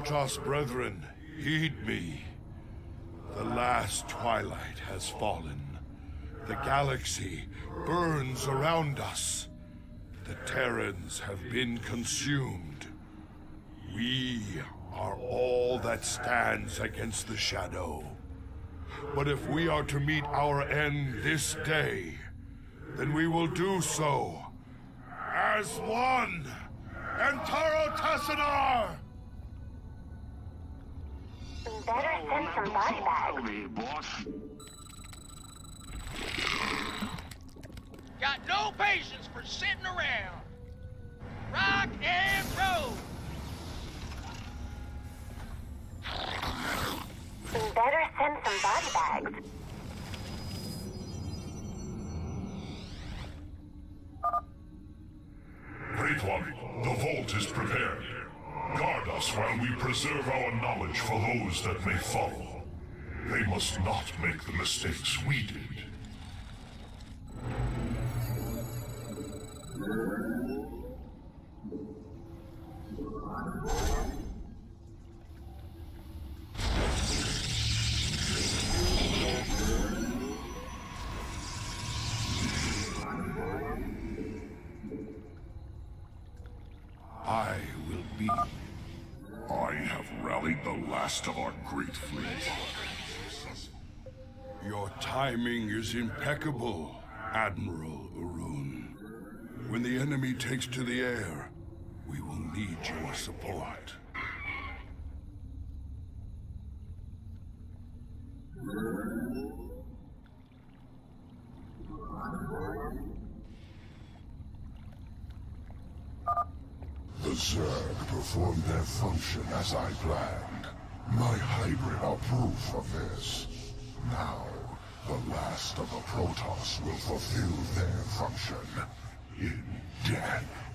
Protoss brethren, heed me. The last twilight has fallen. The galaxy burns around us. The Terrans have been consumed. We are all that stands against the Shadow. But if we are to meet our end this day, then we will do so as one. Entaro Tassadar! Better send some body bags. Got no patience for sitting around. Rock and roll. Better send some body bags. Great One, the vault is prepared. Guard us while we preserve our knowledge for those that may follow. They must not make the mistakes we did. Impeccable, Admiral Urun. When the enemy takes to the air, we will need your support. The Zerg performed their function as I planned. My hybrid are proof of this. Now, the last of the Protoss will fulfill their function in death.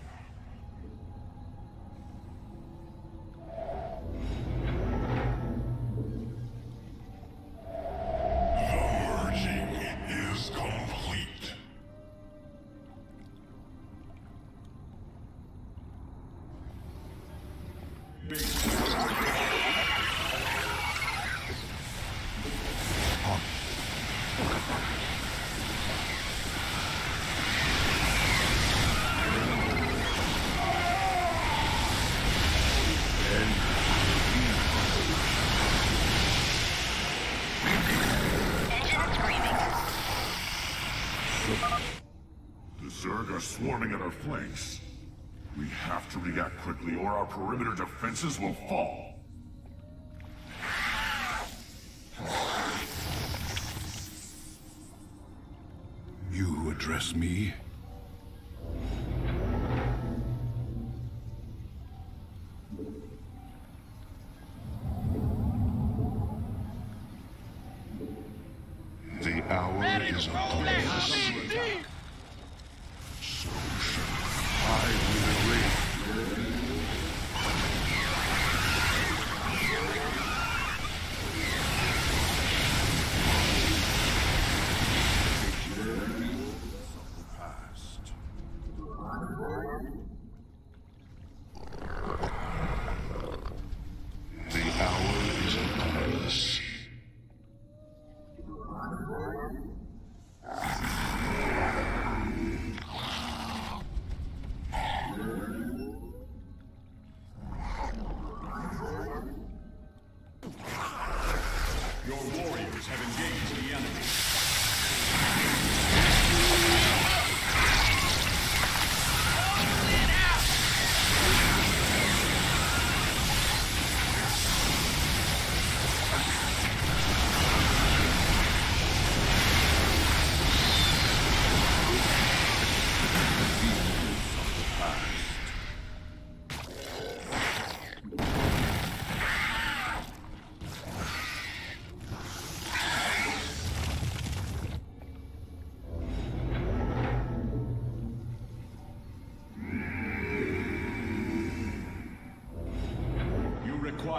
The Zerg are swarming at our flanks. We have to react quickly or our perimeter defenses will fall. You address me?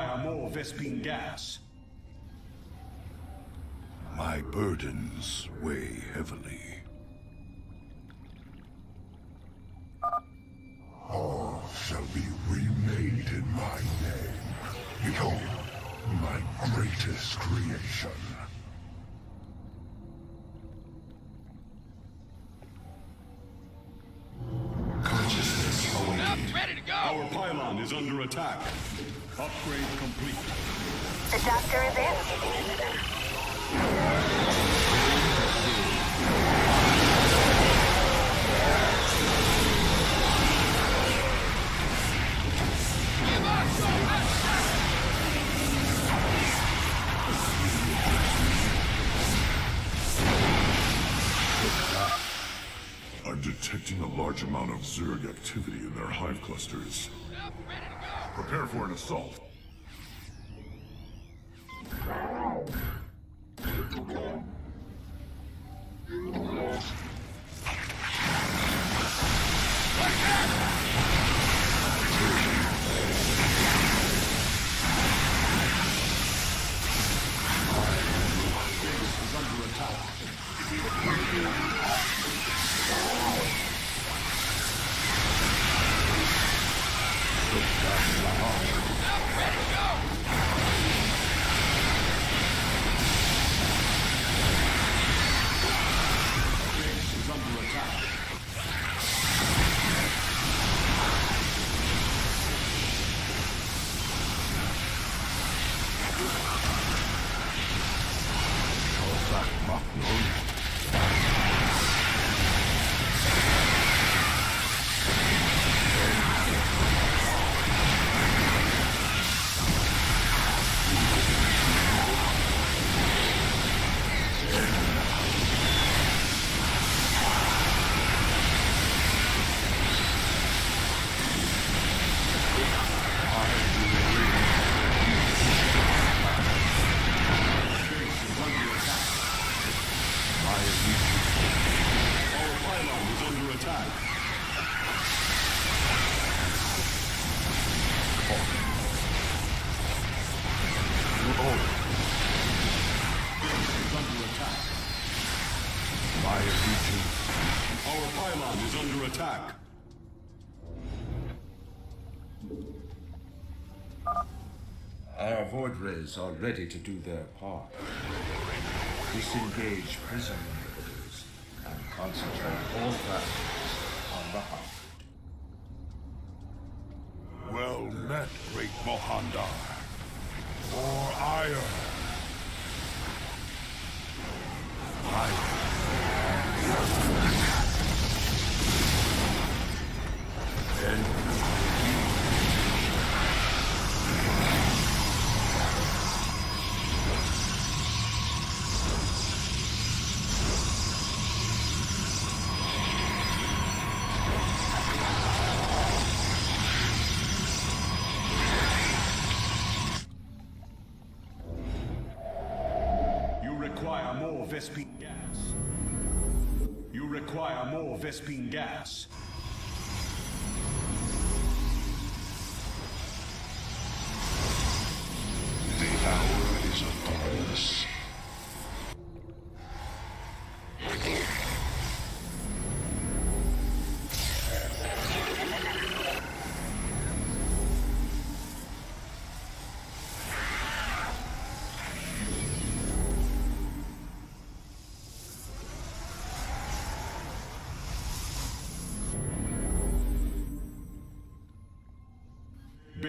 Require more Vespene gas. My burdens weigh heavily. Detecting a large amount of Zerg activity in their hive clusters. Prepare for an assault. Is under attack. Our Our void are ready to do their part. Disengage prison inhibitors and concentrate all factors on the hunt. Well met, great Mohandar. For Aiur. I... And Vespene gas.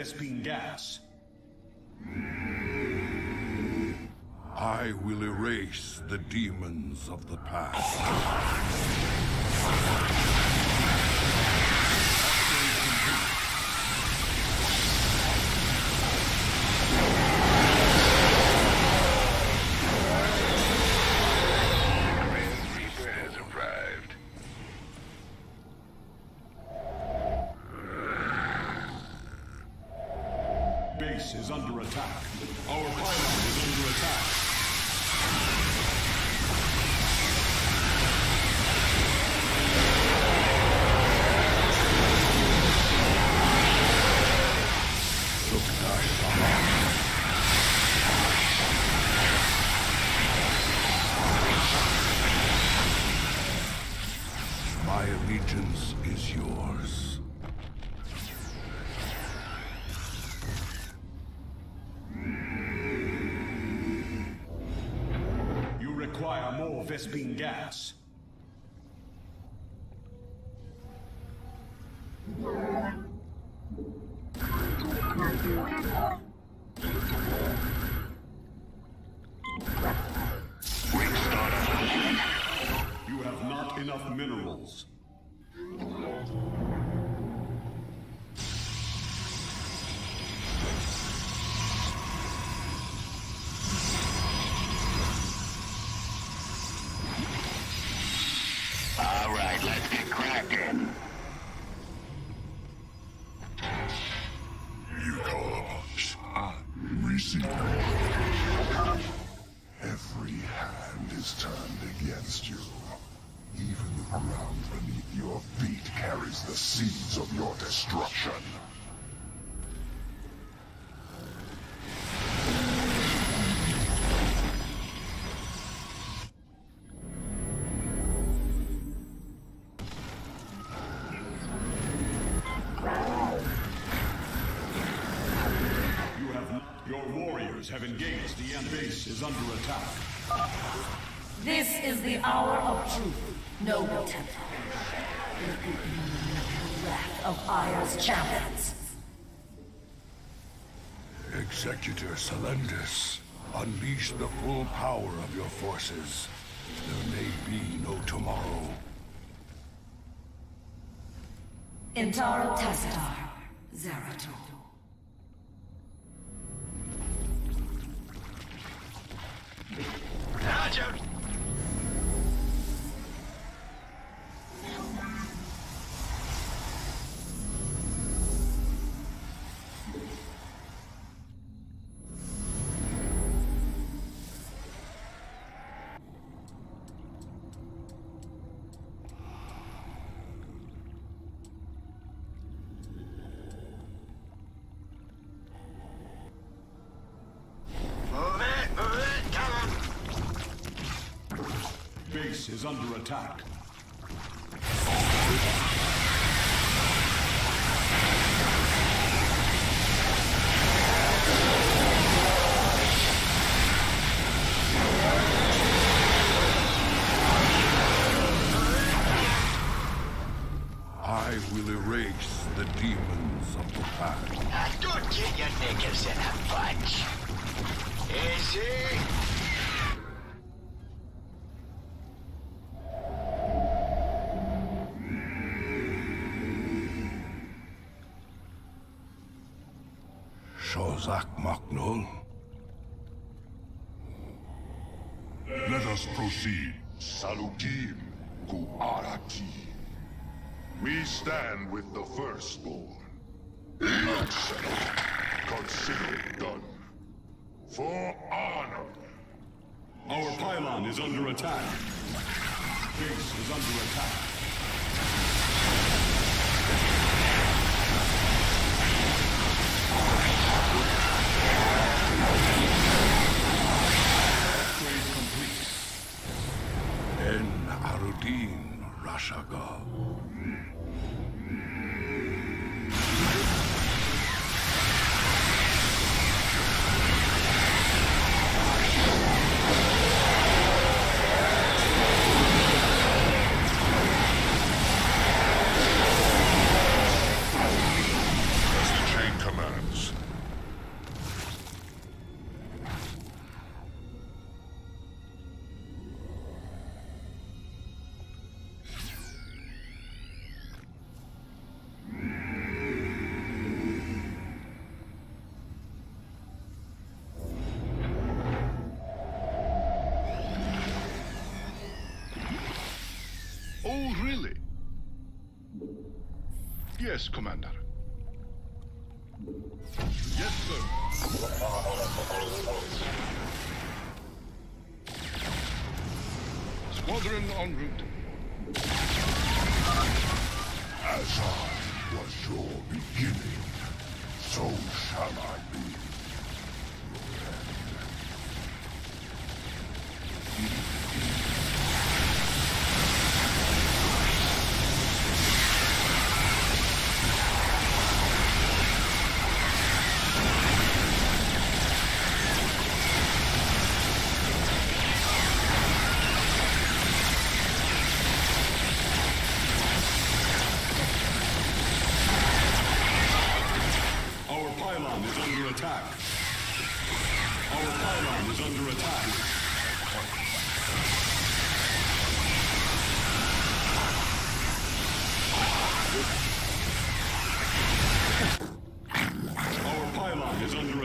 Vespene gas. I will erase the demons of the past. Reaper has arrived. base is under attack. Our pylon is under attack. Allegiance is yours. You require more Vespene gas. Every hand is turned against you. Even the ground beneath your feet carries the seeds of your destruction. Base is under attack. This is the hour of truth, noble Templar. The wrath of Aiur's champions. Executor Selendis, unleash the full power of your forces. There may be no tomorrow. Entaro Tassadar, Zeratul. Roger. Is under attack. I will erase the demons of the past. Ah, Don't get your knickers in a bunch. Easy. Us proceed. Salukim Kuarati. We stand with the firstborn. Bloodshed. Consider it done. For honor. Our pylon is under attack. Base is under attack. Arudin Rashaga. Yes, Commander. Yes, sir. Squadron en route. As I was your beginning, so shall I be.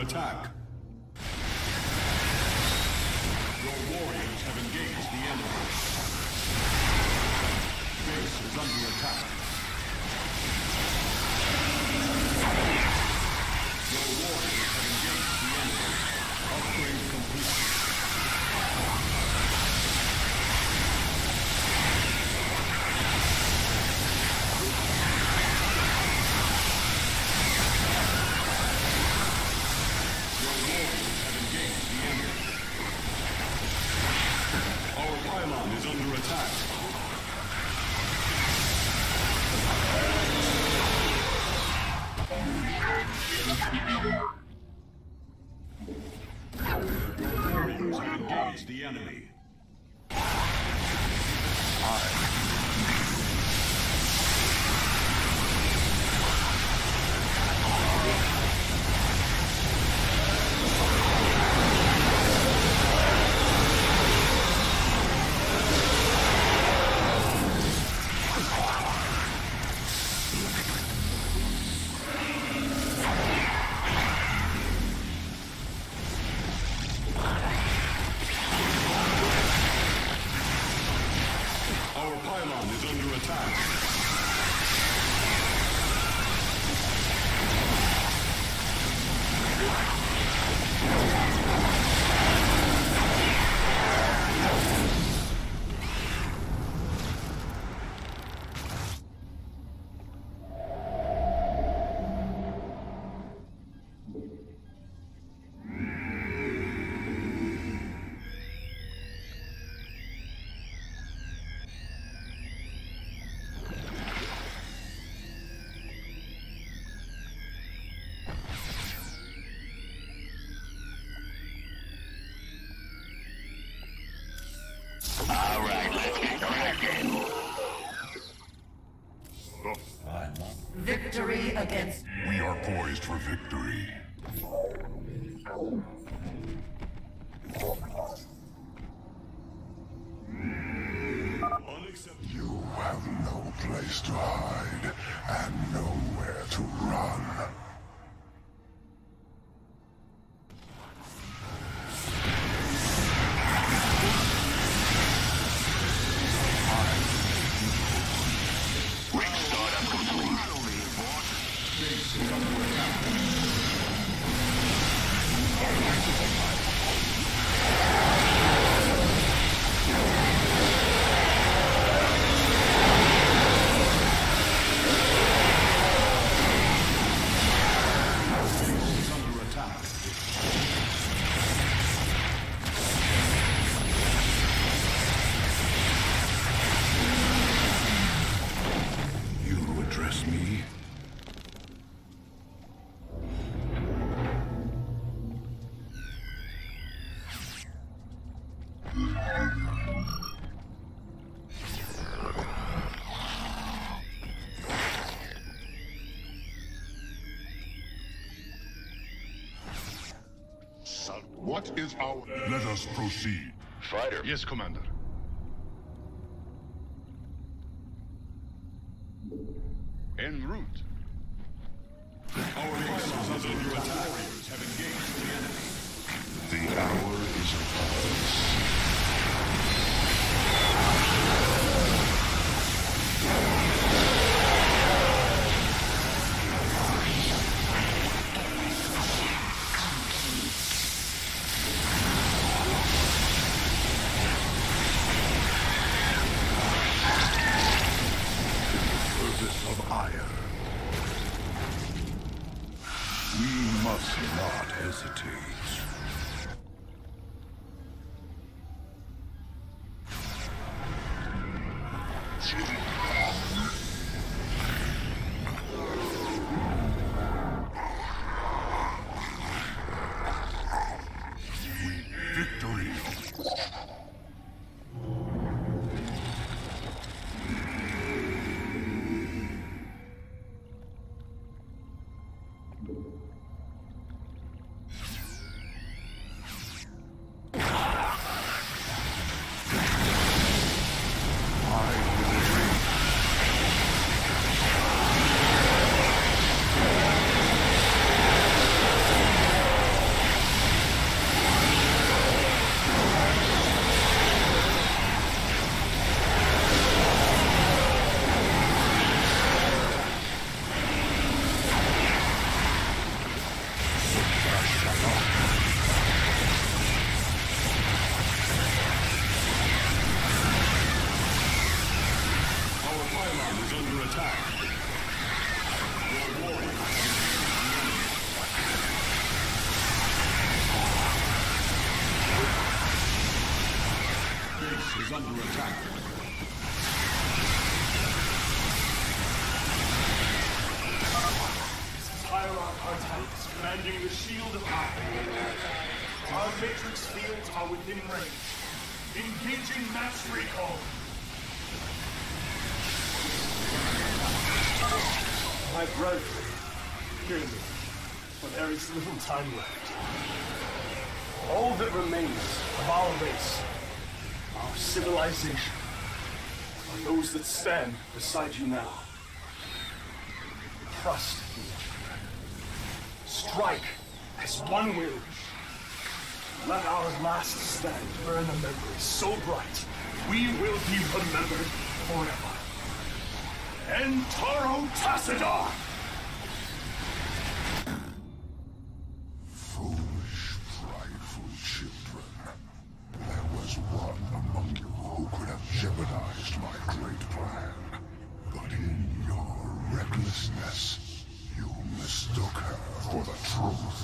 attack. is our... Let us proceed. Fighter. Yes, Commander. En route. Our base is under new attack. The Shield of Iron. Our Matrix fields are within range. Engaging mass recall. My brother, hear me, for there is little time left. All that remains of our race, our civilization, are those that stand beside you now. Trust me. Strike as one will. Let our last stand burn a memory so bright we will be remembered forever. Entaro Tassadar! Foolish, prideful children. There was one among you who could have jeopardized my great plan.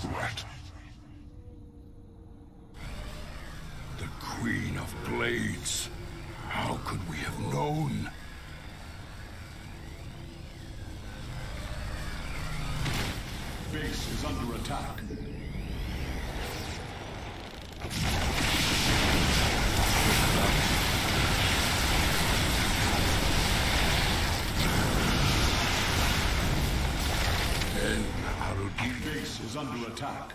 Threat. The Queen of Blades. How could we have known? Base is under attack. En Arudin. Base is under attack.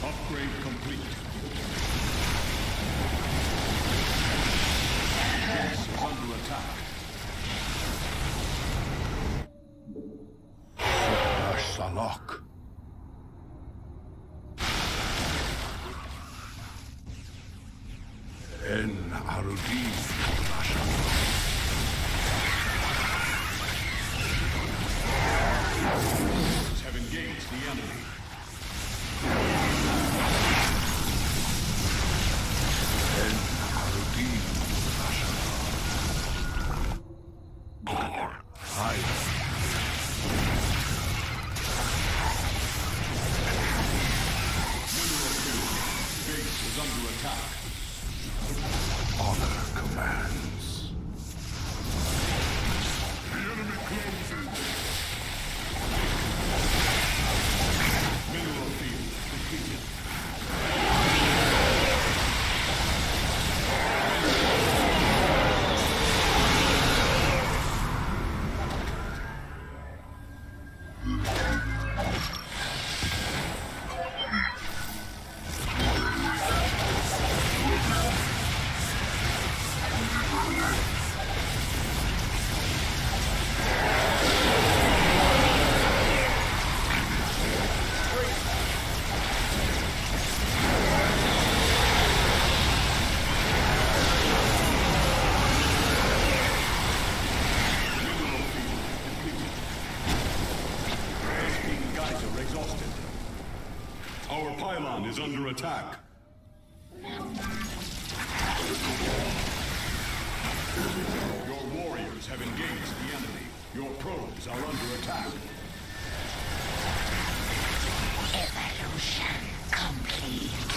Upgrade complete. Base is under attack. Salak. En Arudin. Have engaged the enemy. En Arudin. High. Base is under attack. Honor commands. Mineral Our pylon is under attack. Your warriors have engaged the enemy. Your probes are under attack. Evolution complete.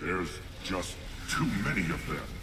There's just too many of them.